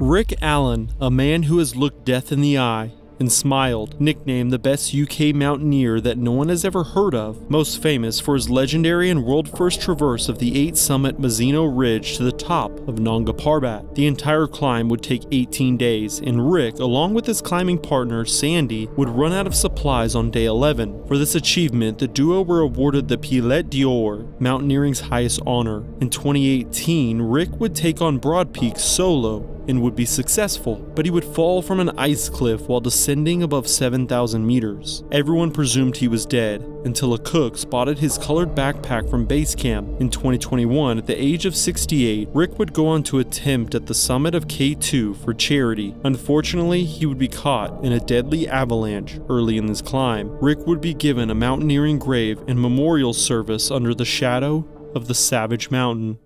Rick Allen, a man who has looked death in the eye and smiled, nicknamed the best UK mountaineer that no one has ever heard of, most famous for his legendary and world first traverse of the 8 summit Mazeno Ridge to the top of Nanga Parbat. The entire climb would take 18 days, and Rick, along with his climbing partner Sandy, would run out of supplies on day 11. For this achievement, the duo were awarded the Piolet d'Or, mountaineering's highest honor. In 2018, Rick would take on Broad Peak solo and would be successful, but he would fall from an ice cliff while descending above 7,000 meters. Everyone presumed he was dead until a cook spotted his colored backpack from base camp. In 2021, at the age of 68, Rick would go on to attempt at the summit of K2 for charity. Unfortunately, he would be caught in a deadly avalanche early in this climb. Rick would be given a mountaineering grave and memorial service under the shadow of the Savage Mountain.